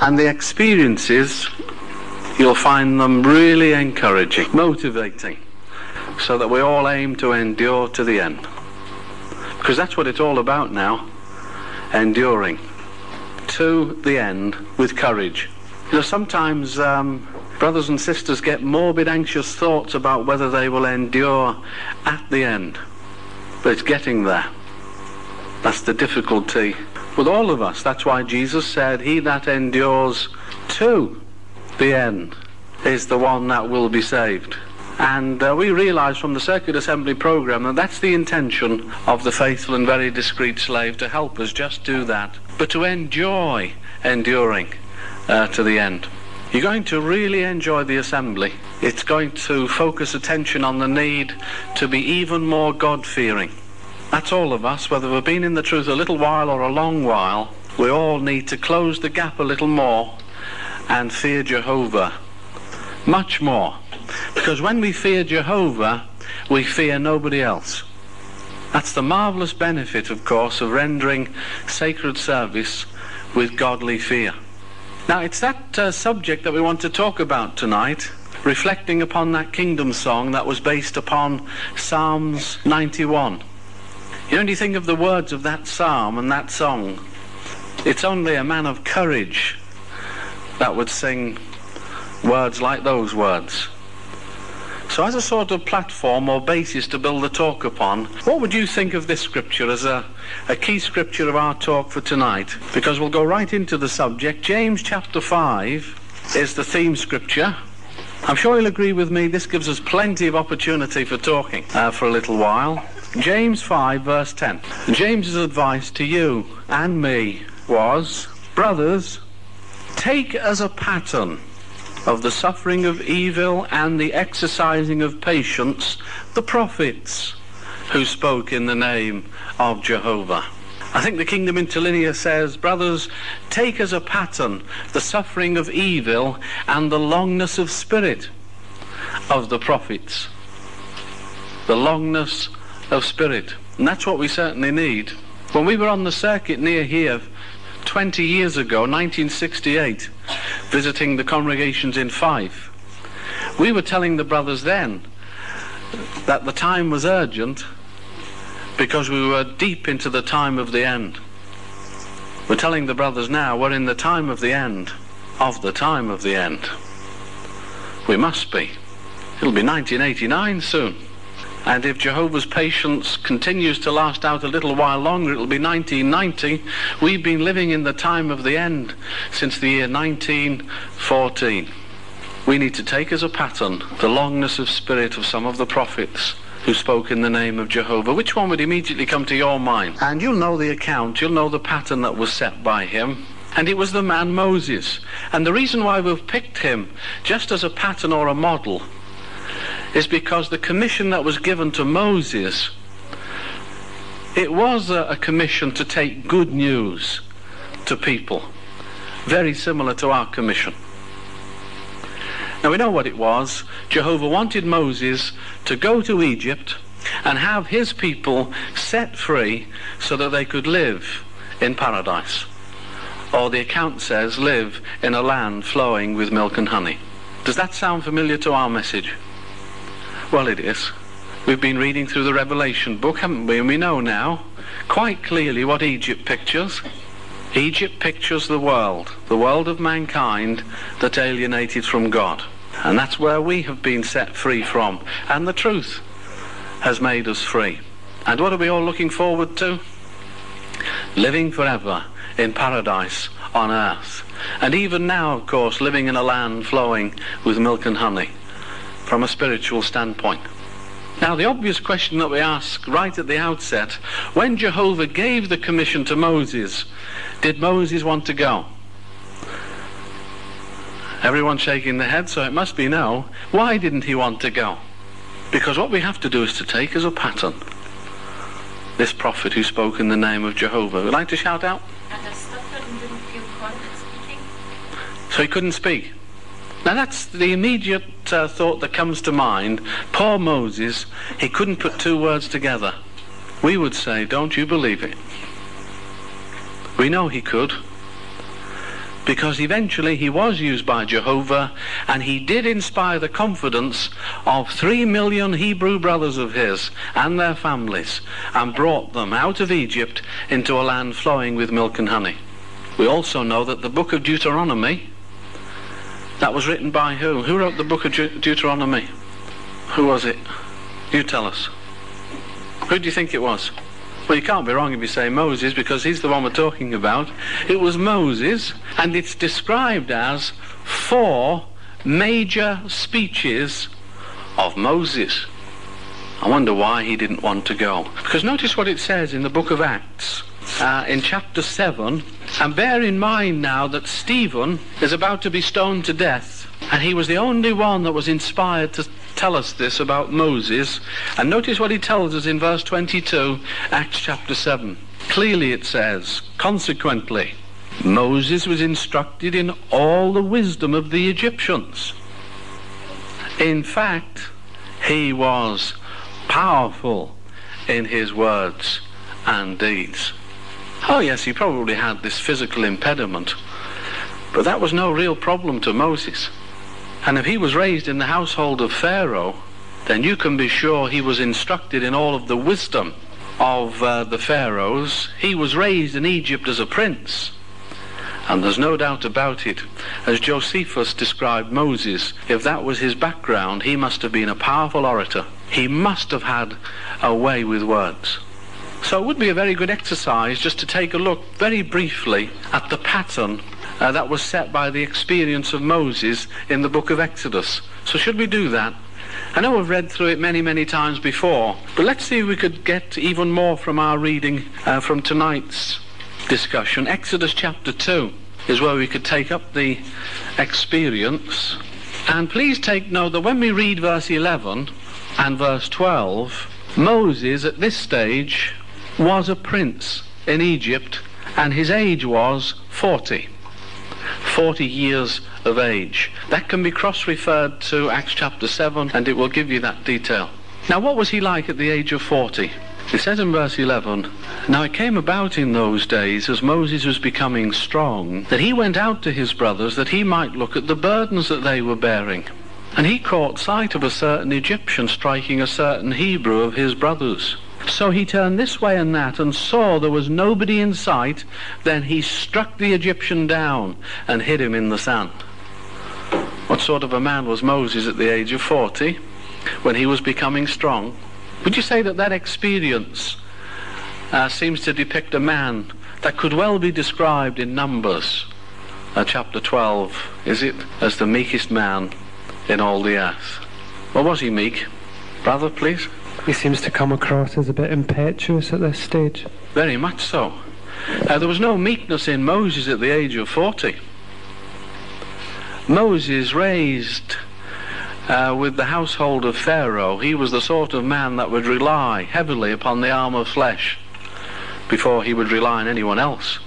And the experiences, you'll find them really encouraging, motivating, so that we all aim to endure to the end. Because that's what it's all about now, enduring to the end with courage. You know, sometimes um, brothers and sisters get morbid, anxious thoughts about whether they will endure at the end. But it's getting there. That's the difficulty with all of us. That's why Jesus said, He that endures to the end is the one that will be saved. And uh, we realize from the Circuit Assembly program that that's the intention of the faithful and very discreet slave to help us just do that, but to enjoy enduring uh, to the end. You're going to really enjoy the assembly. It's going to focus attention on the need to be even more God fearing. That's all of us, whether we've been in the truth a little while or a long while, we all need to close the gap a little more and fear Jehovah much more. Because when we fear Jehovah, we fear nobody else. That's the marvelous benefit, of course, of rendering sacred service with godly fear. Now, it's that uh, subject that we want to talk about tonight, reflecting upon that kingdom song that was based upon Psalms 91. You only think of the words of that psalm and that song, it's only a man of courage that would sing words like those words. So as a sort of platform or basis to build the talk upon, what would you think of this scripture as a, a key scripture of our talk for tonight? Because we'll go right into the subject. James chapter 5 is the theme scripture. I'm sure you'll agree with me, this gives us plenty of opportunity for talking uh, for a little while. James 5 verse 10. James's advice to you and me was, Brothers, take as a pattern of the suffering of evil and the exercising of patience the prophets who spoke in the name of Jehovah. I think the Kingdom Interlinear says, Brothers, take as a pattern the suffering of evil and the longness of spirit of the prophets. The longness of spirit. And that's what we certainly need. When we were on the circuit near here 20 years ago, 1968, visiting the congregations in Fife, we were telling the brothers then that the time was urgent because we were deep into the time of the end. We're telling the brothers now we're in the time of the end of the time of the end. We must be. It'll be 1989 soon. And if Jehovah's patience continues to last out a little while longer, it'll be 1990. We've been living in the time of the end since the year 1914. We need to take as a pattern the longness of spirit of some of the prophets who spoke in the name of Jehovah. Which one would immediately come to your mind? And you'll know the account, you'll know the pattern that was set by him. And it was the man Moses. And the reason why we've picked him just as a pattern or a model is because the commission that was given to Moses, it was a, a commission to take good news to people, very similar to our commission. Now we know what it was. Jehovah wanted Moses to go to Egypt and have his people set free so that they could live in paradise. Or the account says, live in a land flowing with milk and honey. Does that sound familiar to our message? Well, it is. We've been reading through the Revelation book, haven't we? And we know now quite clearly what Egypt pictures. Egypt pictures the world, the world of mankind that alienated from God. And that's where we have been set free from. And the truth has made us free. And what are we all looking forward to? Living forever in paradise on earth. And even now, of course, living in a land flowing with milk and honey from a spiritual standpoint. Now, the obvious question that we ask right at the outset when Jehovah gave the commission to Moses, did Moses want to go? Everyone shaking their head, so it must be no. Why didn't he want to go? Because what we have to do is to take as a pattern this prophet who spoke in the name of Jehovah. Would like to shout out? So he couldn't speak. Now that's the immediate uh, thought that comes to mind. Poor Moses, he couldn't put two words together. We would say, don't you believe it? We know he could. because eventually he was used by Jehovah and he did inspire the confidence of three million Hebrew brothers of his and their families and brought them out of Egypt into a land flowing with milk and honey. We also know that the book of Deuteronomy, that was written by who? Who wrote the book of Deuteronomy? Who was it? You tell us. Who do you think it was? Well, you can't be wrong if you say Moses because he's the one we're talking about. It was Moses, and it's described as four major speeches of Moses. I wonder why he didn't want to go. Because notice what it says in the book of Acts. Uh, in chapter 7, and bear in mind now that Stephen is about to be stoned to death, and he was the only one that was inspired to tell us this about Moses. And notice what he tells us in verse 22, Acts chapter 7. Clearly it says, consequently, Moses was instructed in all the wisdom of the Egyptians. In fact, he was powerful in his words and deeds. Oh yes, he probably had this physical impediment, but that was no real problem to Moses. And if he was raised in the household of Pharaoh, then you can be sure he was instructed in all of the wisdom of uh, the pharaohs. He was raised in Egypt as a prince. And there's no doubt about it. As Josephus described Moses, if that was his background, he must have been a powerful orator. He must have had a way with words. So it would be a very good exercise just to take a look very briefly at the pattern uh, that was set by the experience of Moses in the book of Exodus. So should we do that? I know we've read through it many, many times before, but let's see if we could get even more from our reading uh, from tonight's discussion. Exodus chapter 2 is where we could take up the experience. And please take note that when we read verse 11 and verse 12, Moses at this stage was a prince in Egypt and his age was 40. 40 years of age. That can be cross-referred to Acts chapter 7 and it will give you that detail. Now what was he like at the age of 40? It says in verse 11, Now it came about in those days, as Moses was becoming strong, that he went out to his brothers that he might look at the burdens that they were bearing. And he caught sight of a certain Egyptian striking a certain Hebrew of his brothers. So he turned this way and that and saw there was nobody in sight. Then he struck the Egyptian down and hid him in the sand. What sort of a man was Moses at the age of 40 when he was becoming strong? Would you say that that experience uh, seems to depict a man that could well be described in Numbers, uh, chapter 12, is it, as the meekest man in all the earth? Well, was he meek? Brother, please. He seems to come across as a bit impetuous at this stage. Very much so. Uh, there was no meekness in Moses at the age of 40. Moses raised uh, with the household of Pharaoh, he was the sort of man that would rely heavily upon the arm of flesh before he would rely on anyone else.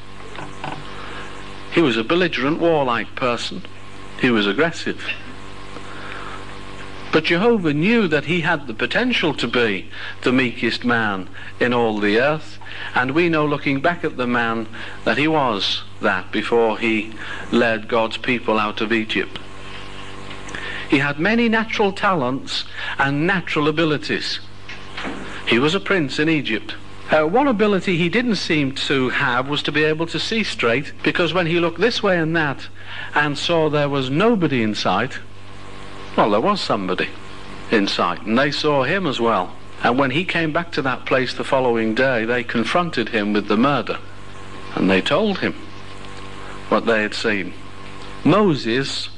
He was a belligerent, warlike person. He was aggressive. But Jehovah knew that he had the potential to be the meekest man in all the earth. And we know, looking back at the man, that he was that before he led God's people out of Egypt. He had many natural talents and natural abilities. He was a prince in Egypt. Uh, one ability he didn't seem to have was to be able to see straight, because when he looked this way and that and saw there was nobody in sight, well, there was somebody in sight, and they saw him as well. And when he came back to that place the following day, they confronted him with the murder. And they told him what they had seen. Moses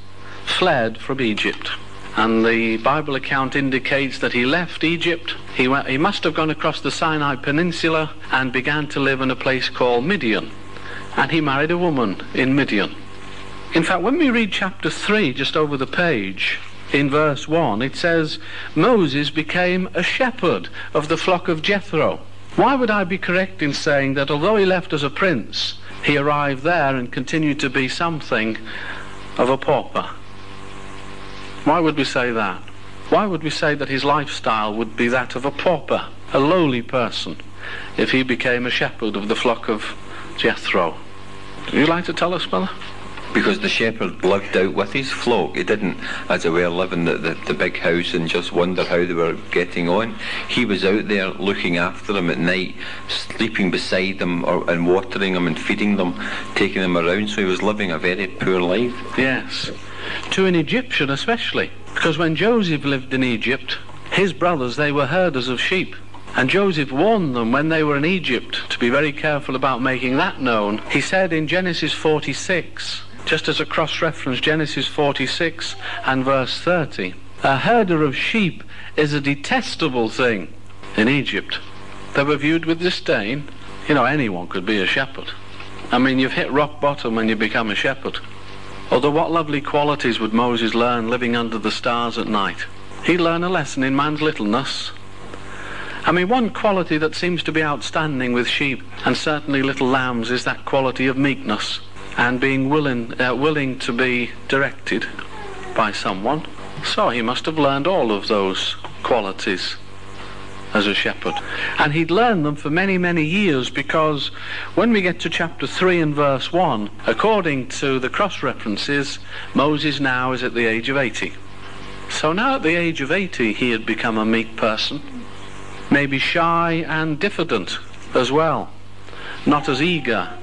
fled from Egypt. And the Bible account indicates that he left Egypt. He, went, he must have gone across the Sinai Peninsula and began to live in a place called Midian. And he married a woman in Midian. In fact, when we read chapter 3, just over the page, in verse 1, it says, Moses became a shepherd of the flock of Jethro. Why would I be correct in saying that although he left as a prince, he arrived there and continued to be something of a pauper? Why would we say that? Why would we say that his lifestyle would be that of a pauper, a lowly person, if he became a shepherd of the flock of Jethro? Would you like to tell us, brother? Because the shepherd lived out with his flock. He didn't, as it were, live in the, the, the, big house and just wonder how they were getting on. He was out there looking after them at night, sleeping beside them or, and watering them and feeding them, taking them around. So he was living a very poor life. Yes. To an Egyptian especially. Because when Joseph lived in Egypt, his brothers, they were herders of sheep. And Joseph warned them when they were in Egypt to be very careful about making that known. He said in Genesis 46, just as a cross reference, Genesis 46 and verse 30, a herder of sheep is a detestable thing in Egypt. They were viewed with disdain. You know, anyone could be a shepherd. I mean, you've hit rock bottom when you become a shepherd. Although what lovely qualities would Moses learn living under the stars at night? He'd learn a lesson in man's littleness. I mean, one quality that seems to be outstanding with sheep, and certainly little lambs, is that quality of meekness and being willing, uh, willing to be directed by someone. So he must have learned all of those qualities as a shepherd. And he'd learned them for many, many years because when we get to chapter 3 and verse 1, according to the cross references, Moses now is at the age of 80. So now at the age of 80, he had become a meek person, maybe shy and diffident as well, not as eager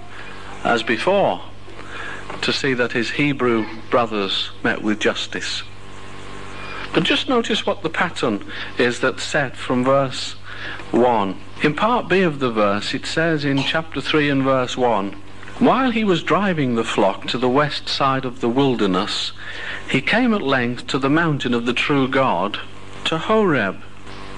as before to see that his Hebrew brothers met with justice. But just notice what the pattern is that's set from verse 1. In part B of the verse, it says in chapter 3 and verse 1, While he was driving the flock to the west side of the wilderness, he came at length to the mountain of the true God, to Horeb.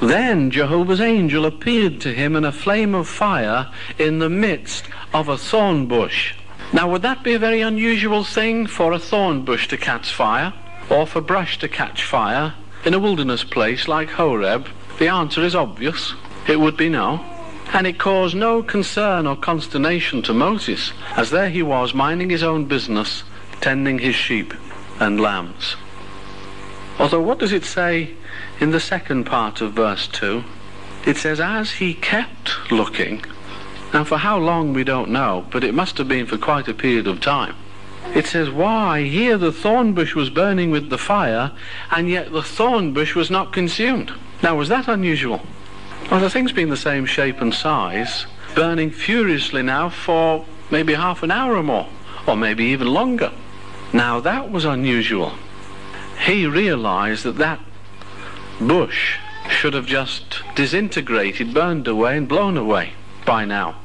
Then Jehovah's angel appeared to him in a flame of fire in the midst of a thorn bush. Now, would that be a very unusual thing for a thorn bush to catch fire? or for brush to catch fire in a wilderness place like Horeb? The answer is obvious. It would be no. And it caused no concern or consternation to Moses, as there he was minding his own business, tending his sheep and lambs. Although what does it say in the second part of verse 2? It says, as he kept looking, and for how long we don't know, but it must have been for quite a period of time. It says, Why, here the thorn bush was burning with the fire, and yet the thorn bush was not consumed. Now, was that unusual? Well, the thing's been the same shape and size, burning furiously now for maybe half an hour or more, or maybe even longer. Now, that was unusual. He realized that that bush should have just disintegrated, burned away, and blown away by now.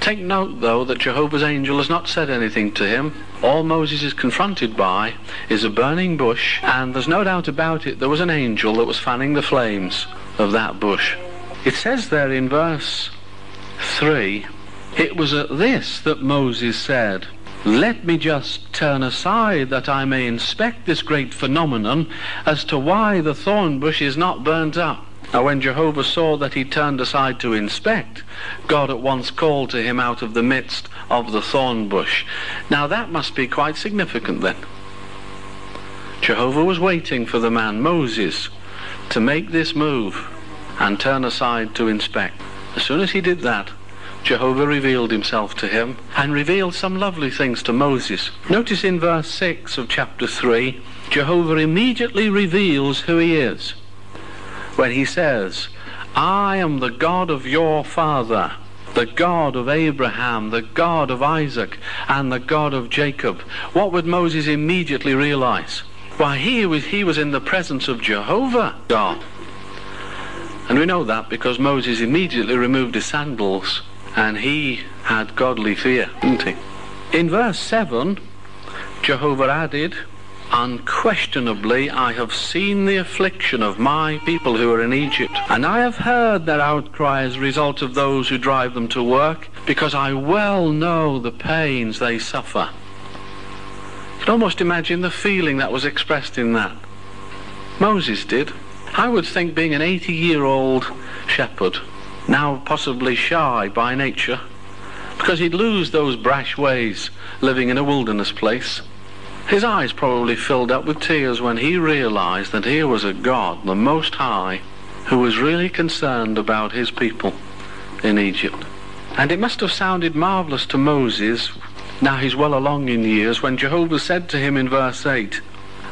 Take note, though, that Jehovah's angel has not said anything to him. All Moses is confronted by is a burning bush, and there's no doubt about it, there was an angel that was fanning the flames of that bush. It says there in verse 3, it was at this that Moses said, let me just turn aside that I may inspect this great phenomenon as to why the thorn bush is not burnt up. Now, when Jehovah saw that he turned aside to inspect, God at once called to him out of the midst of the thorn bush. Now, that must be quite significant then. Jehovah was waiting for the man Moses to make this move and turn aside to inspect. As soon as he did that, Jehovah revealed himself to him and revealed some lovely things to Moses. Notice in verse 6 of chapter 3, Jehovah immediately reveals who he is when he says, I am the God of your father, the God of Abraham, the God of Isaac, and the God of Jacob. What would Moses immediately realize? Why, he was, he was in the presence of Jehovah God. And we know that because Moses immediately removed his sandals and he had godly fear, didn't he? In verse 7, Jehovah added, Unquestionably, I have seen the affliction of my people who are in Egypt, and I have heard their outcry as a result of those who drive them to work, because I well know the pains they suffer. You can almost imagine the feeling that was expressed in that. Moses did. I would think being an 80-year-old shepherd, now possibly shy by nature, because he'd lose those brash ways living in a wilderness place. His eyes probably filled up with tears when he realized that here was a God, the Most High, who was really concerned about his people in Egypt. And it must have sounded marvelous to Moses Now he's well along in years when Jehovah said to him in verse 8,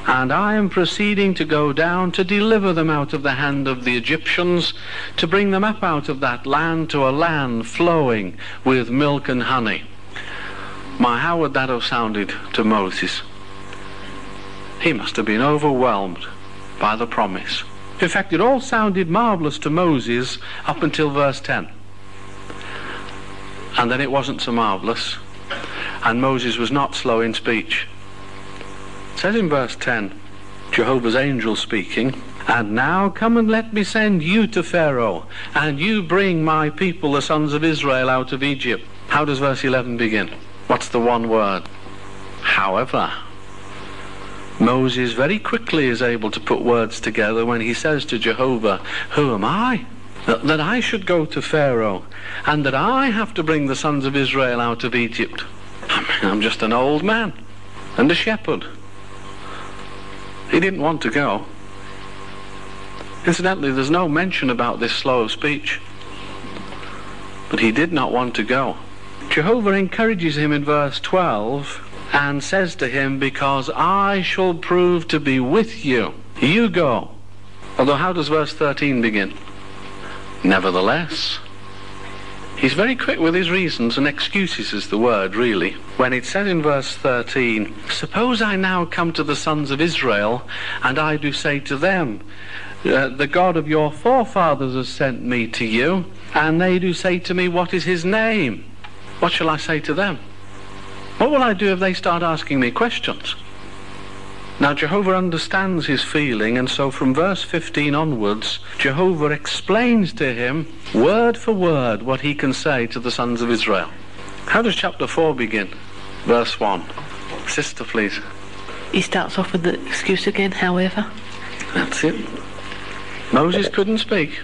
And I am proceeding to go down to deliver them out of the hand of the Egyptians, to bring them up out of that land to a land flowing with milk and honey. My, how would that have sounded to Moses? He must have been overwhelmed by the promise. In fact, it all sounded marvelous to Moses up until verse 10. And then it wasn't so marvelous, and Moses was not slow in speech. It says in verse 10, Jehovah's angel speaking, And now come and let me send you to Pharaoh, and you bring my people, the sons of Israel, out of Egypt. How does verse 11 begin? What's the one word? However. Moses very quickly is able to put words together when he says to Jehovah, Who am I? That, that I should go to Pharaoh and that I have to bring the sons of Israel out of Egypt. I mean, I'm just an old man and a shepherd. He didn't want to go. Incidentally, there's no mention about this slow of speech. But he did not want to go. Jehovah encourages him in verse 12 and says to him, Because I shall prove to be with you. You go. Although how does verse 13 begin? Nevertheless. He's very quick with his reasons and excuses is the word, really. When it says in verse 13, Suppose I now come to the sons of Israel, and I do say to them, uh, The God of your forefathers has sent me to you, and they do say to me, What is his name? What shall I say to them? What will I do if they start asking me questions? Now Jehovah understands his feeling, and so from verse 15 onwards, Jehovah explains to him, word for word, what he can say to the sons of Israel. How does chapter 4 begin? Verse 1. Sister, please. He starts off with the excuse again, however. That's it. Moses couldn't speak.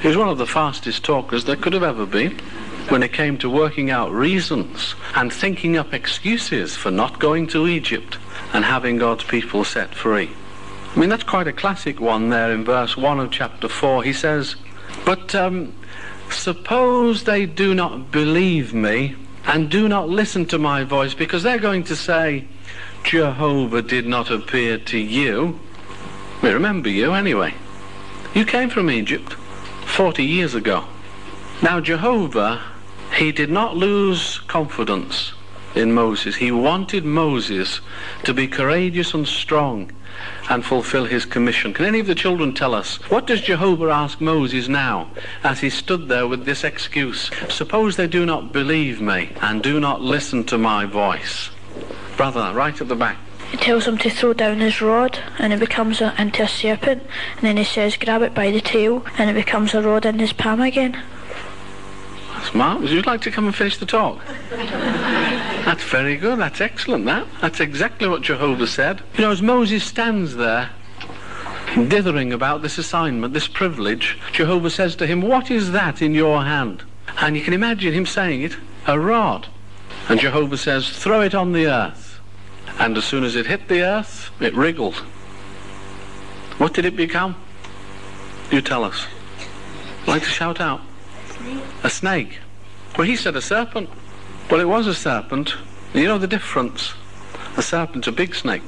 He was one of the fastest talkers there could have ever been when it came to working out reasons and thinking up excuses for not going to Egypt and having God's people set free. I mean, that's quite a classic one there in verse 1 of chapter 4. He says, But um, suppose they do not believe me and do not listen to my voice because they're going to say, Jehovah did not appear to you. We remember you anyway. You came from Egypt 40 years ago. Now, Jehovah he did not lose confidence in Moses. He wanted Moses to be courageous and strong and fulfill his commission. Can any of the children tell us, what does Jehovah ask Moses now as he stood there with this excuse? Suppose they do not believe me and do not listen to my voice. Brother, right at the back. He tells him to throw down his rod and it becomes a, into a serpent and then he says grab it by the tail and it becomes a rod in his palm again. Mark, would you like to come and finish the talk? That's very good. That's excellent, that. That's exactly what Jehovah said. You know, as Moses stands there, dithering about this assignment, this privilege, Jehovah says to him, What is that in your hand? And you can imagine him saying it, a rod. And Jehovah says, Throw it on the earth. And as soon as it hit the earth, it wriggled. What did it become? You tell us. Like to shout out? A snake. Well, he said a serpent. Well, it was a serpent. You know the difference? A serpent's a big snake.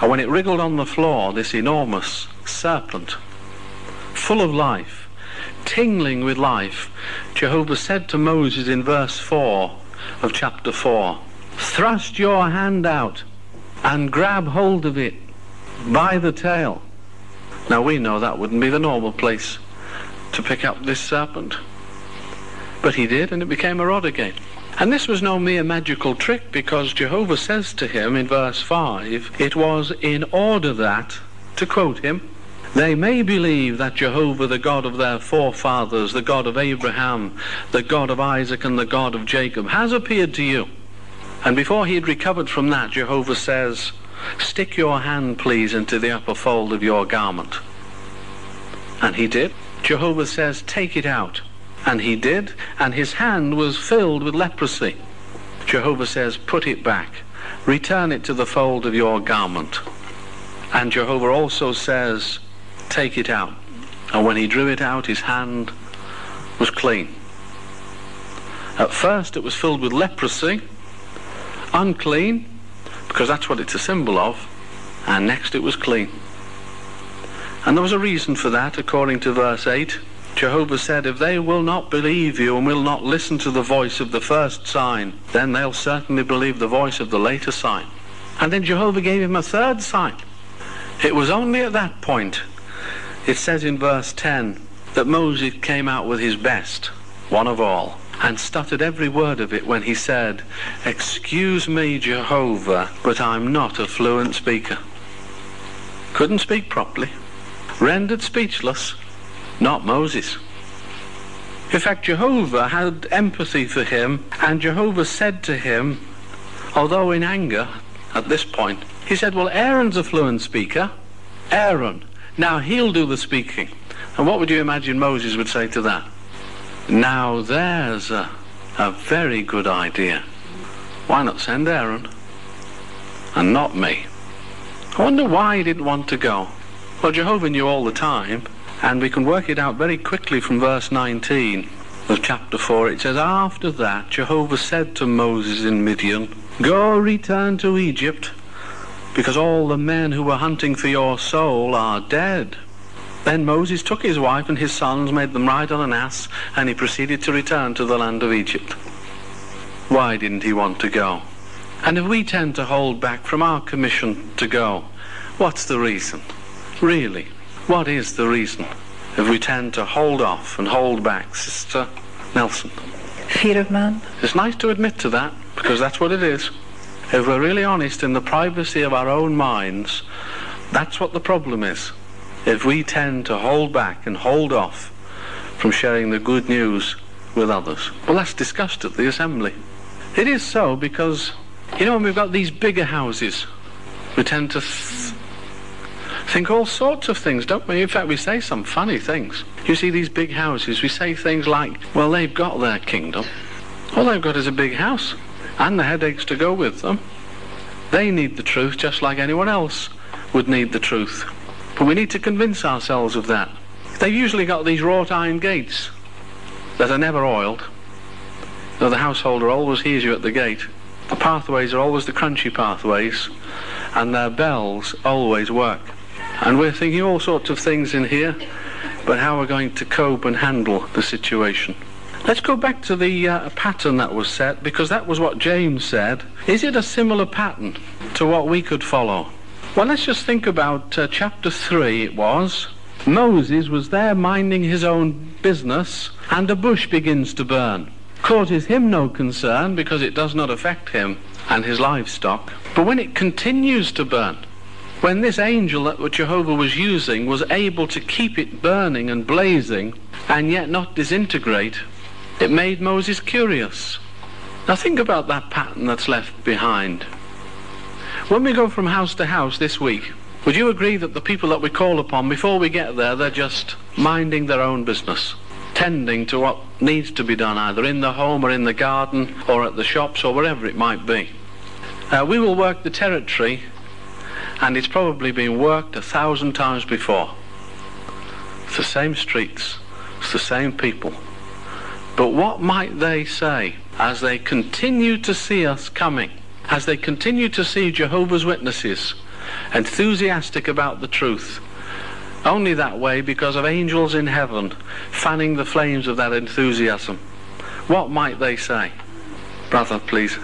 And when it wriggled on the floor, this enormous serpent, full of life, tingling with life, Jehovah said to Moses in verse 4 of chapter 4, Thrust your hand out and grab hold of it by the tail. Now we know that wouldn't be the normal place to pick up this serpent. But he did, and it became a rod again. And this was no mere magical trick because Jehovah says to him in verse 5, it was in order that, to quote him, they may believe that Jehovah, the God of their forefathers, the God of Abraham, the God of Isaac, and the God of Jacob, has appeared to you. And before he had recovered from that, Jehovah says, Stick your hand, please, into the upper fold of your garment. And he did. Jehovah says, Take it out. And he did, and his hand was filled with leprosy. Jehovah says, put it back. Return it to the fold of your garment. And Jehovah also says, take it out. And when he drew it out, his hand was clean. At first it was filled with leprosy, unclean, because that's what it's a symbol of, and next it was clean. And there was a reason for that, according to verse 8. Jehovah said, If they will not believe you and will not listen to the voice of the first sign, then they'll certainly believe the voice of the later sign. And then Jehovah gave him a third sign. It was only at that point, it says in verse 10, that Moses came out with his best, one of all, and stuttered every word of it when he said, Excuse me, Jehovah, but I'm not a fluent speaker. Couldn't speak properly. Rendered speechless. Not Moses. In fact, Jehovah had empathy for him, and Jehovah said to him, although in anger at this point, he said, Well, Aaron's a fluent speaker. Aaron. Now he'll do the speaking. And what would you imagine Moses would say to that? Now there's a, a very good idea. Why not send Aaron? And not me. I wonder why he didn't want to go. Well, Jehovah knew all the time, and we can work it out very quickly from verse 19 of chapter 4. It says, After that, Jehovah said to Moses in Midian, Go return to Egypt, because all the men who were hunting for your soul are dead. Then Moses took his wife and his sons, made them ride on an ass, and he proceeded to return to the land of Egypt. Why didn't he want to go? And if we tend to hold back from our commission to go, what's the reason? Really, what is the reason if we tend to hold off and hold back? Sister Nelson. Fear of man. It's nice to admit to that, because that's what it is. If we're really honest in the privacy of our own minds, that's what the problem is. If we tend to hold back and hold off from sharing the good news with others. Well, that's discussed at the assembly. It is so because, you know, when we've got these bigger houses, we tend to th- think all sorts of things, don't we? In fact, we say some funny things. You see these big houses, we say things like, well, they've got their kingdom. All they've got is a big house and the headaches to go with them. They need the truth just like anyone else would need the truth. But we need to convince ourselves of that. They've usually got these wrought iron gates that are never oiled. Though the householder always hears you at the gate. The pathways are always the crunchy pathways, and their bells always work. And we're thinking all sorts of things in here, but how we're going to cope and handle the situation. Let's go back to the uh, pattern that was set, because that was what James said. Is it a similar pattern to what we could follow? Well, let's just think about uh, chapter 3, it was. Moses was there minding his own business, and a bush begins to burn. Causes him no concern because it does not affect him and his livestock. But when it continues to burn, when this angel that Jehovah was using was able to keep it burning and blazing and yet not disintegrate, it made Moses curious. Now think about that pattern that's left behind. When we go from house to house this week, would you agree that the people that we call upon, before we get there, they're just minding their own business, tending to what needs to be done, either in the home or in the garden or at the shops or wherever it might be? Uh, we will work the territory, and it's probably been worked a thousand times before. It's the same streets, it's the same people. But what might they say as they continue to see us coming? as they continue to see Jehovah's Witnesses enthusiastic about the truth, only that way because of angels in heaven fanning the flames of that enthusiasm. What might they say? Brother, please.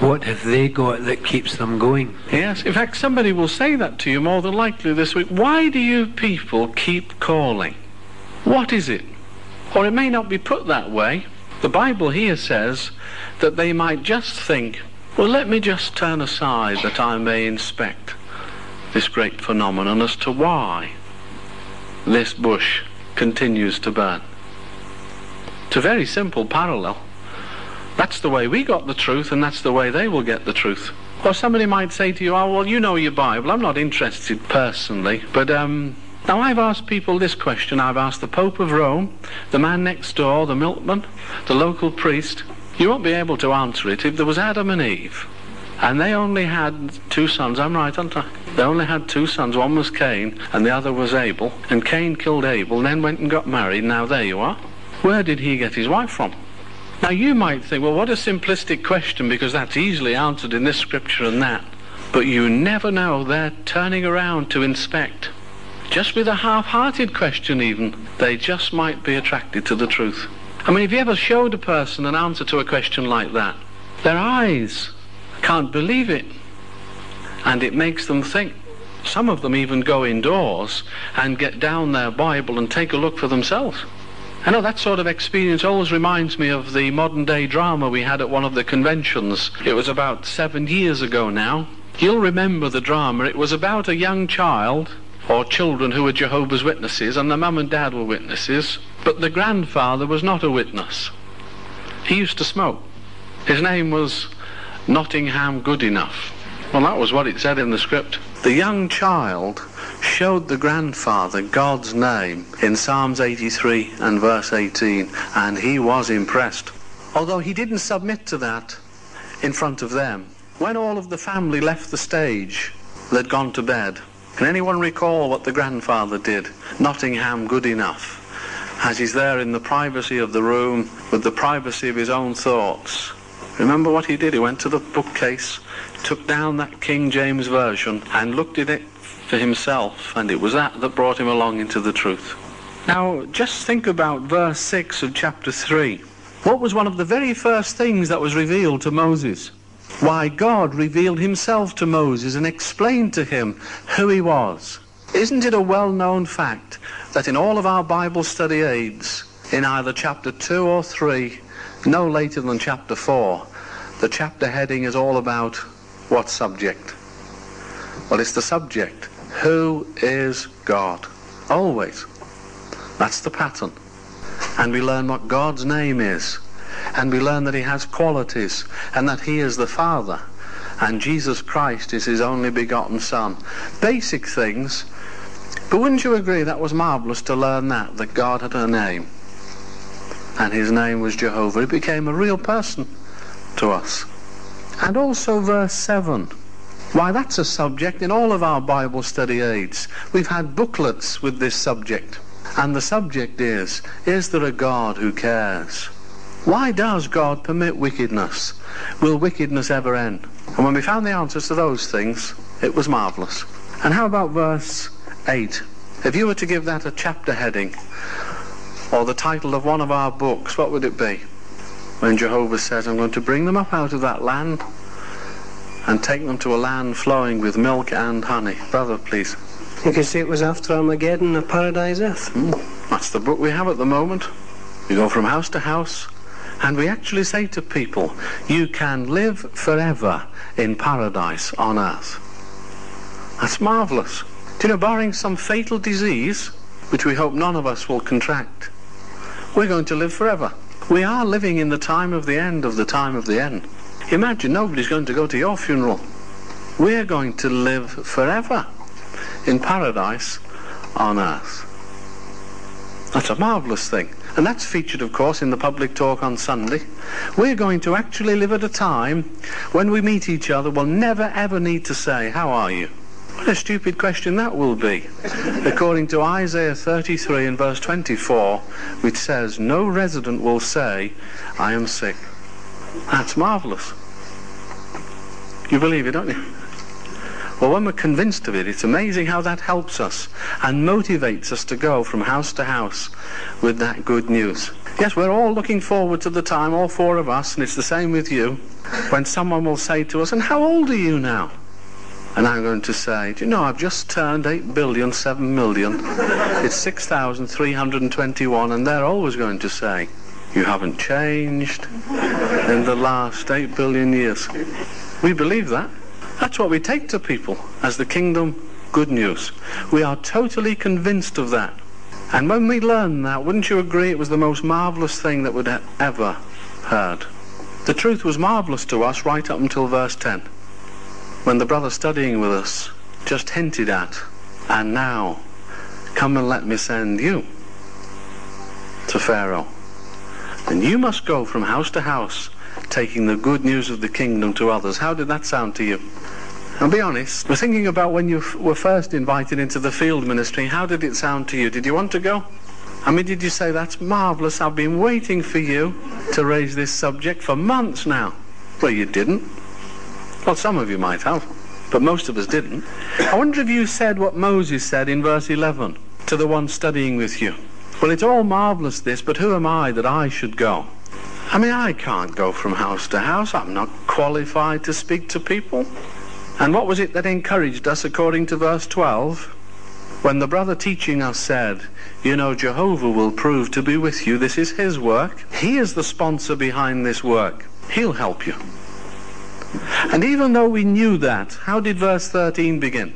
What have they got that keeps them going? Yes, in fact, somebody will say that to you more than likely this week. Why do you people keep calling? What is it? Or it may not be put that way. The Bible here says that they might just think, well, let me just turn aside that I may inspect this great phenomenon as to why this bush continues to burn. It's a very simple parallel. That's the way we got the truth, and that's the way they will get the truth. Or somebody might say to you, oh, well, you know your Bible. I'm not interested personally, but um, now I've asked people this question. I've asked the Pope of Rome, the man next door, the milkman, the local priest. You won't be able to answer it if there was Adam and Eve. And they only had two sons. I'm right, aren't I? They only had two sons. One was Cain and the other was Abel. And Cain killed Abel, and then went and got married. Now there you are. Where did he get his wife from? Now you might think, well, what a simplistic question because that's easily answered in this scripture and that. But you never know they're turning around to inspect. Just with a half-hearted question even, they just might be attracted to the truth. I mean, if you ever showed a person an answer to a question like that, their eyes can't believe it. And it makes them think. Some of them even go indoors and get down their Bible and take a look for themselves. I know that sort of experience always reminds me of the modern day drama we had at one of the conventions. It was about seven years ago now. You'll remember the drama. It was about a young child or children who were Jehovah's Witnesses and the mum and dad were witnesses, but the grandfather was not a witness. He used to smoke. His name was Nottingham Goodenough. Well, that was what it said in the script. The young child showed the grandfather God's name in Psalms 83 and verse 18, and he was impressed. Although he didn't submit to that in front of them. When all of the family left the stage, they'd gone to bed. Can anyone recall what the grandfather did? Nottingham Goodenough. As he's there in the privacy of the room, with the privacy of his own thoughts. Remember what he did? He went to the bookcase, took down that King James Version, and looked at it for himself, and it was that that brought him along into the truth. Now, just think about verse 6 of chapter 3. What was one of the very first things that was revealed to Moses? Why, God revealed himself to Moses and explained to him who he was. Isn't it a well-known fact that in all of our Bible study aids, in either chapter 2 or 3, no later than chapter 4, the chapter heading is all about what subject? Well, it's the subject. Who is God? Always. That's the pattern. And we learn what God's name is. And we learn that he has qualities and that he is the Father. And Jesus Christ is his only begotten Son. Basic things. But wouldn't you agree that was marvellous to learn that, that God had a name? And his name was Jehovah. He became a real person to us. And also verse 7. Why, that's a subject in all of our Bible study aids. We've had booklets with this subject. And the subject is, is there a God who cares? Why does God permit wickedness? Will wickedness ever end? And when we found the answers to those things, it was marvellous. And how about verse 8? If you were to give that a chapter heading, or the title of one of our books, what would it be? When Jehovah says, I'm going to bring them up out of that land and take them to a land flowing with milk and honey. Brother, please. You can say it was after Armageddon of Paradise Earth. Mm, that's the book we have at the moment. We go from house to house and we actually say to people, you can live forever in paradise on earth. That's marvellous. Do you know, barring some fatal disease, which we hope none of us will contract, we're going to live forever. We are living in the time of the end of the time of the end. Imagine nobody's going to go to your funeral. We're going to live forever in paradise on earth. That's a marvellous thing. And that's featured, of course, in the public talk on Sunday. We're going to actually live at a time when we meet each other, we'll never ever need to say, How are you? What a stupid question that will be. According to Isaiah 33 and verse 24, which says, No resident will say, I am sick. That's marvellous. You believe it, don't you? Well, when we're convinced of it, it's amazing how that helps us and motivates us to go from house to house with that good news. Yes, we're all looking forward to the time, all four of us, and it's the same with you, when someone will say to us, and how old are you now? And I'm going to say, do you know, I've just turned 8 billion, 7 million. It's 6,321, and they're always going to say, you haven't changed in the last 8 billion years. We believe that. That's what we take to people as the kingdom good news. We are totally convinced of that. And when we learn that, wouldn't you agree it was the most marvellous thing that we'd ever heard? The truth was marvellous to us right up until verse 10, when the brother studying with us just hinted at, and now, come and let me send you to Pharaoh. And you must go from house to house taking the good news of the kingdom to others. How did that sound to you? And be honest, we're thinking about when you were first invited into the field ministry. How did it sound to you? Did you want to go? I mean, did you say, that's marvellous, I've been waiting for you to raise this subject for months now? Well, you didn't. Well, some of you might have, but most of us didn't. I wonder if you said what Moses said in verse 11 to the one studying with you. Well, it's all marvellous this, but who am I that I should go? I mean, I can't go from house to house. I'm not qualified to speak to people. And what was it that encouraged us according to verse 12? When the brother teaching us said, you know, Jehovah will prove to be with you. This is his work. He is the sponsor behind this work. He'll help you. And even though we knew that, how did verse 13 begin?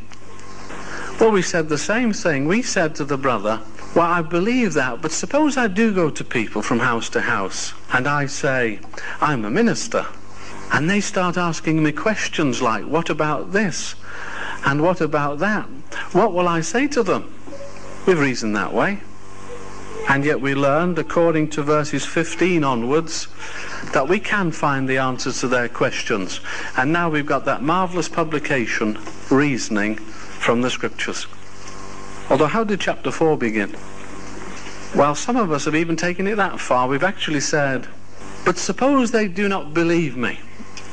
Well, we said the same thing. We said to the brother, well, I believe that, but suppose I do go to people from house to house and I say, I'm a minister. And they start asking me questions like, what about this? And what about that? What will I say to them? We've reasoned that way. And yet we learned, according to verses 15 onwards, that we can find the answers to their questions. And now we've got that marvellous publication, Reasoning from the Scriptures. Although how did chapter 4 begin? Well, some of us have even taken it that far. We've actually said, but suppose they do not believe me.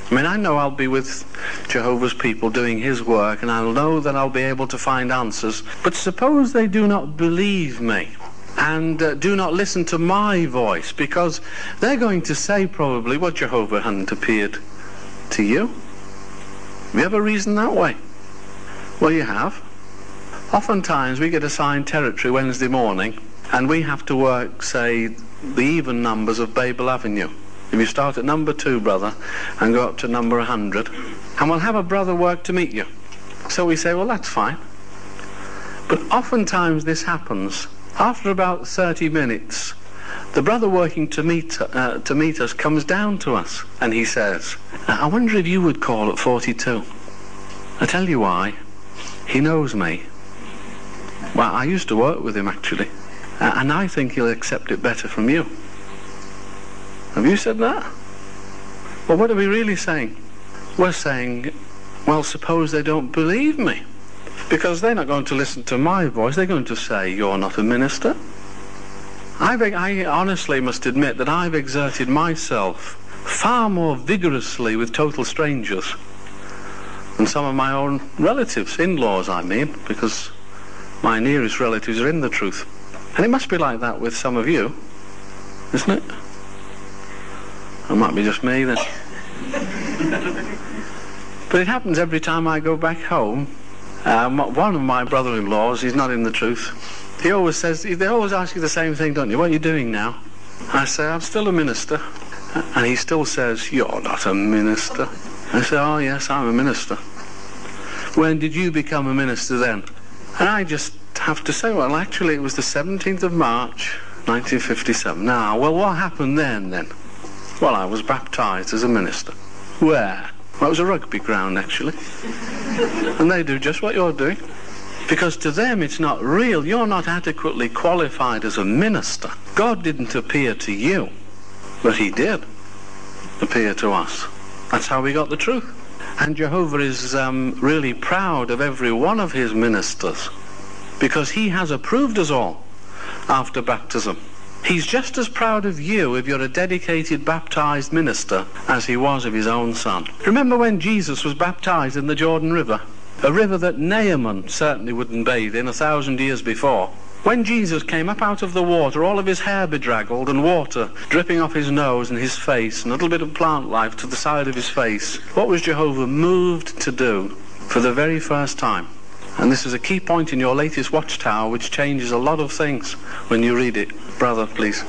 I mean, I know I'll be with Jehovah's people doing his work, and I'll know that I'll be able to find answers. But suppose they do not believe me and uh, do not listen to my voice, because they're going to say probably, what Jehovah hadn't appeared to you. Have you ever reasoned that way? Well, you have. Oftentimes we get assigned territory Wednesday morning, and we have to work, say, the even numbers of Babel Avenue. If you start at number two, brother, and go up to number 100, and we'll have a brother work to meet you. So we say, well, that's fine. But oftentimes this happens. After about 30 minutes, the brother working to meet, uh, to meet us comes down to us, and he says, I wonder if you would call at 42. I tell you why. He knows me. Well, I used to work with him, actually. And I think he'll accept it better from you. Have you said that? Well, what are we really saying? We're saying, well, suppose they don't believe me. Because they're not going to listen to my voice. They're going to say, you're not a minister. I've, I honestly must admit that I've exerted myself far more vigorously with total strangers than some of my own relatives, in-laws I mean, because my nearest relatives are in the truth. And it must be like that with some of you, isn't it? It might be just me then. but it happens every time I go back home. Um, one of my brother-in-laws, he's not in the truth. He always says, they always ask you the same thing, don't you? What are you doing now? I say, I'm still a minister. And he still says, you're not a minister. I say, oh yes, I'm a minister. When did you become a minister then? And I just have to say, well, actually, it was the 17th of March, 1957. Now, ah, well, what happened then, then? Well, I was baptised as a minister. Where? Well, it was a rugby ground, actually. and they do just what you're doing. Because to them it's not real. You're not adequately qualified as a minister. God didn't appear to you, but he did appear to us. That's how we got the truth. And Jehovah is um, really proud of every one of his ministers because he has approved us all after baptism. He's just as proud of you if you're a dedicated baptized minister as he was of his own son. Remember when Jesus was baptized in the Jordan River? A river that Naaman certainly wouldn't bathe in a thousand years before. When Jesus came up out of the water, all of his hair bedraggled and water dripping off his nose and his face and a little bit of plant life to the side of his face, what was Jehovah moved to do for the very first time? And this is a key point in your latest Watchtower which changes a lot of things when you read it. Brother, please.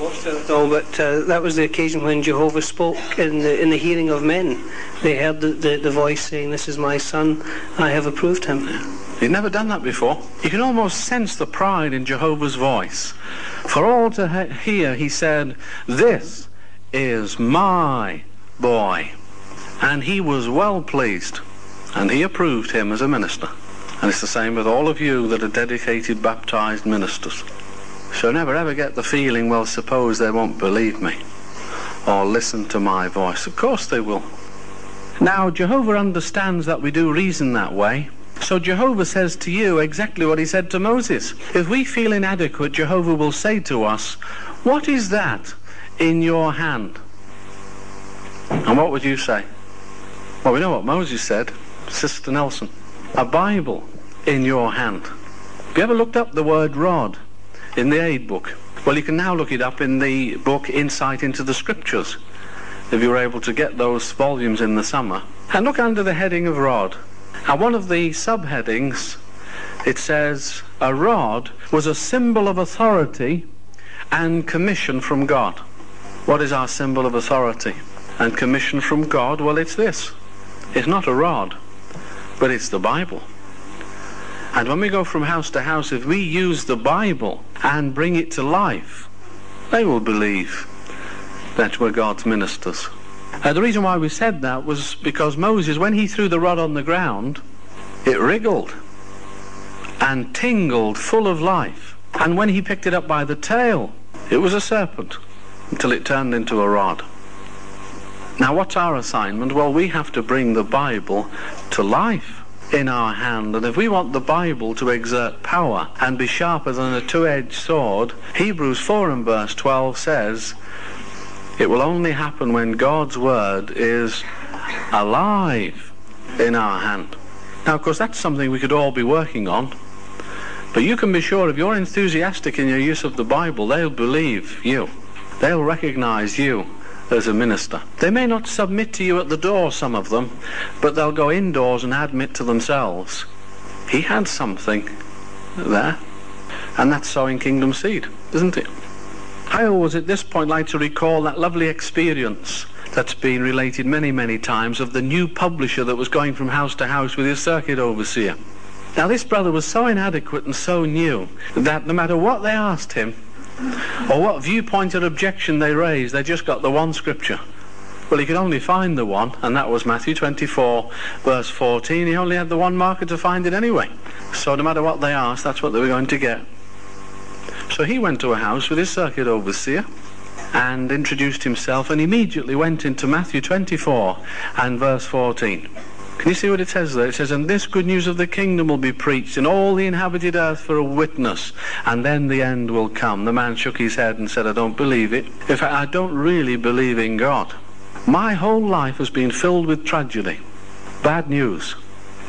All, but uh, that was the occasion when Jehovah spoke in the, in the hearing of men. They heard the, the, the voice saying, This is my son, I have approved him. He'd never done that before. You can almost sense the pride in Jehovah's voice. For all to he- hear, he said, This is my boy. And he was well pleased and he approved him as a minister. And it's the same with all of you that are dedicated baptized ministers. So never ever get the feeling, well, suppose they won't believe me or listen to my voice. Of course they will. Now, Jehovah understands that we do reason that way, So Jehovah says to you exactly what he said to Moses. If we feel inadequate, Jehovah will say to us, What is that in your hand? And what would you say? Well, we know what Moses said, Sister Nelson. A Bible in your hand. Have you ever looked up the word rod in the aid book? Well, you can now look it up in the book Insight into the Scriptures, if you were able to get those volumes in the summer. And look under the heading of rod. And one of the subheadings, it says, a rod was a symbol of authority and commission from God. What is our symbol of authority and commission from God? Well, it's this. It's not a rod, but it's the Bible. And when we go from house to house, if we use the Bible and bring it to life, they will believe that we're God's ministers. Uh, the reason why we said that was because Moses, when he threw the rod on the ground, it wriggled and tingled full of life. And when he picked it up by the tail, it was a serpent until it turned into a rod. Now, what's our assignment? Well, we have to bring the Bible to life in our hand. And if we want the Bible to exert power and be sharper than a two-edged sword, Hebrews 4 and verse 12 says, it will only happen when God's word is alive in our hand. Now, of course, that's something we could all be working on. But you can be sure if you're enthusiastic in your use of the Bible, they'll believe you. They'll recognize you as a minister. They may not submit to you at the door, some of them, but they'll go indoors and admit to themselves, he had something there. And that's sowing kingdom seed, isn't it? I always at this point like to recall that lovely experience that's been related many, many times of the new publisher that was going from house to house with his circuit overseer. Now this brother was so inadequate and so new that no matter what they asked him, or what viewpoint or objection they raised, they just got the one scripture. Well, he could only find the one, and that was Matthew 24, verse 14. He only had the one marker to find it anyway. So no matter what they asked, that's what they were going to get. So he went to a house with his circuit overseer and introduced himself and immediately went into Matthew 24 and verse 14. Can you see what it says there? It says, And this good news of the kingdom will be preached in all the inhabited earth for a witness, and then the end will come. The man shook his head and said, I don't believe it. In fact, I don't really believe in God. My whole life has been filled with tragedy, bad news.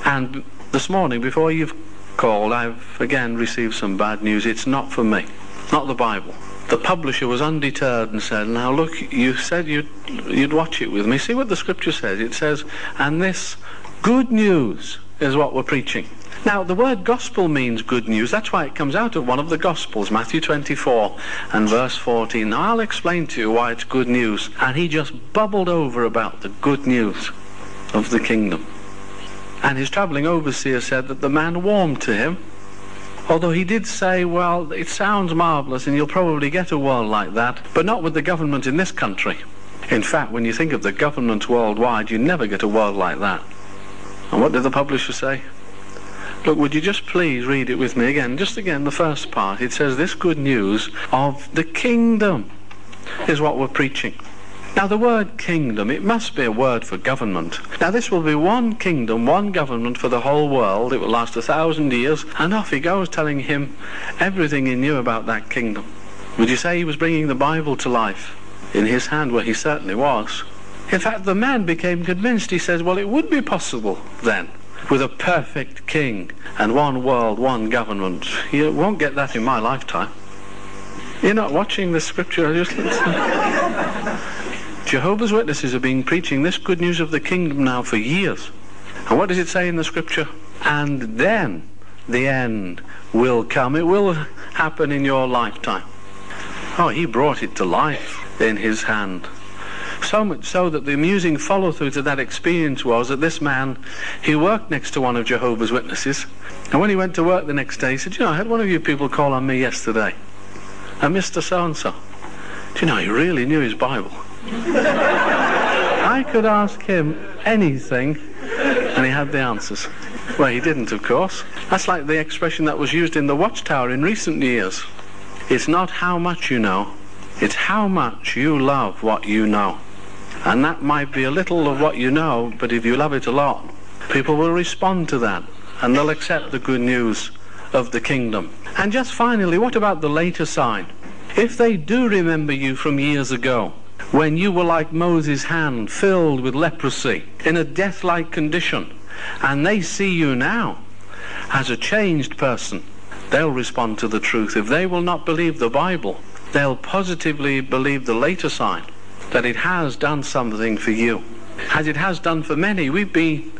And this morning, before you've called, I've again received some bad news. It's not for me, not the Bible. The publisher was undeterred and said, now look, you said you'd, you'd watch it with me. See what the scripture says. It says, and this good news is what we're preaching. Now, the word gospel means good news. That's why it comes out of one of the gospels, Matthew 24 and verse 14. Now, I'll explain to you why it's good news. And he just bubbled over about the good news of the kingdom. And his travelling overseer said that the man warmed to him Although he did say, well, it sounds marvellous and you'll probably get a world like that, but not with the government in this country. In fact, when you think of the governments worldwide, you never get a world like that. And what did the publisher say? Look, would you just please read it with me again? Just again, the first part. It says, this good news of the kingdom is what we're preaching. Now the word kingdom, it must be a word for government. Now this will be one kingdom, one government for the whole world. It will last a thousand years. And off he goes telling him everything he knew about that kingdom. Would you say he was bringing the Bible to life in his hand? Well, he certainly was. In fact, the man became convinced. He says, well, it would be possible then with a perfect king and one world, one government. You won't get that in my lifetime. You're not watching the scripture. Jehovah's Witnesses have been preaching this good news of the kingdom now for years. And what does it say in the scripture? And then the end will come. It will happen in your lifetime. Oh, he brought it to life in his hand. So much so that the amusing follow through to that experience was that this man, he worked next to one of Jehovah's Witnesses. And when he went to work the next day, he said, You know, I had one of you people call on me yesterday. Uh, and Mr. So and so. Do you know, he really knew his Bible. I could ask him anything and he had the answers. Well, he didn't, of course. That's like the expression that was used in the Watchtower in recent years. It's not how much you know, it's how much you love what you know. And that might be a little of what you know, but if you love it a lot, people will respond to that. and they'll accept the good news of the kingdom. And just finally, what about the later sign? If they do remember you from years ago, when you were like Moses' hand, filled with leprosy, in a death-like condition, and they see you now as a changed person, they'll respond to the truth. If they will not believe the Bible, they'll positively believe the later sign, that it has done something for you. As it has done for many. We've been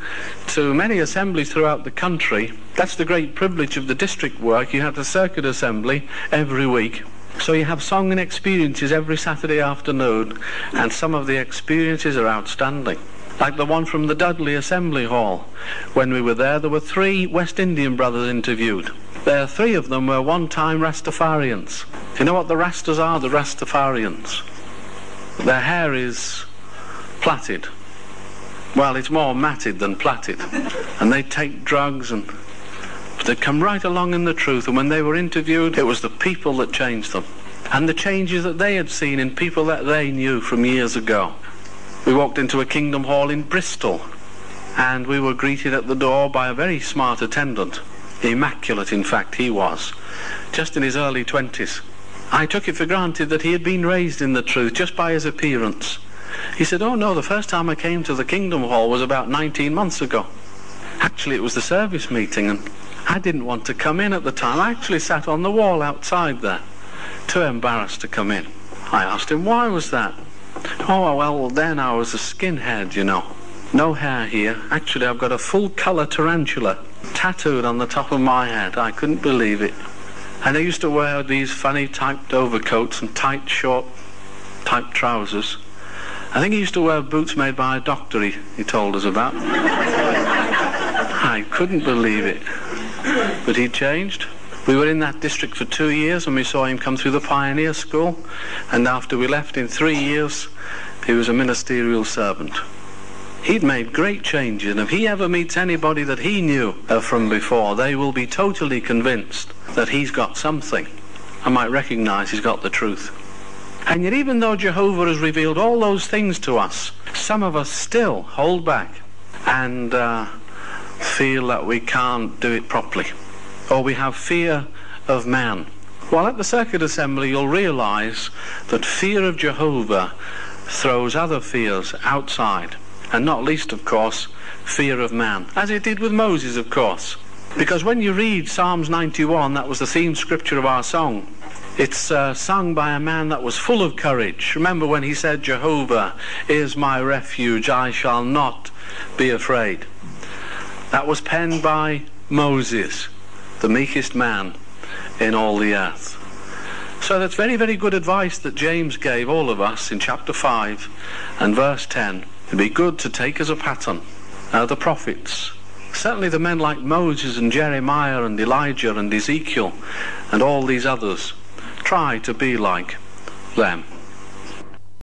to many assemblies throughout the country. That's the great privilege of the district work. You have the circuit assembly every week. So you have song and experiences every Saturday afternoon, and some of the experiences are outstanding. Like the one from the Dudley Assembly Hall. When we were there, there were three West Indian brothers interviewed. There, three of them were one-time Rastafarians. You know what the Rastas are, the Rastafarians? Their hair is plaited. Well, it's more matted than plaited. And they take drugs and They'd come right along in the truth, and when they were interviewed, it was the people that changed them. And the changes that they had seen in people that they knew from years ago. We walked into a Kingdom Hall in Bristol, and we were greeted at the door by a very smart attendant. Immaculate, in fact, he was. Just in his early 20s. I took it for granted that he had been raised in the truth just by his appearance. He said, oh no, the first time I came to the Kingdom Hall was about 19 months ago. Actually, it was the service meeting, and I didn't want to come in at the time. I actually sat on the wall outside there, too embarrassed to come in. I asked him, why was that? Oh, well, then I was a skinhead, you know. No hair here. Actually, I've got a full colour tarantula tattooed on the top of my head. I couldn't believe it. And I used to wear these funny typed overcoats and tight, short, type trousers. I think he used to wear boots made by a doctor he, he told us about. I couldn't believe it. But he changed. We were in that district for two years and we saw him come through the pioneer school. And after we left in three years, he was a ministerial servant. He'd made great changes, and if he ever meets anybody that he knew from before, they will be totally convinced that he's got something. I might recognize he's got the truth. And yet, even though Jehovah has revealed all those things to us, some of us still hold back and uh, feel that we can't do it properly, or we have fear of man. While at the Circuit Assembly, you'll realize that fear of Jehovah throws other fears outside, and not least, of course, fear of man, as it did with Moses, of course. Because when you read Psalms 91, that was the theme scripture of our song, it's uh, sung by a man that was full of courage. Remember when he said, Jehovah is my refuge, I shall not be afraid. That was penned by Moses, the meekest man in all the earth. So that's very, very good advice that James gave all of us in chapter 5 and verse 10. It'd be good to take as a pattern uh, the prophets, certainly the men like Moses and Jeremiah and Elijah and Ezekiel and all these others. Try to be like them.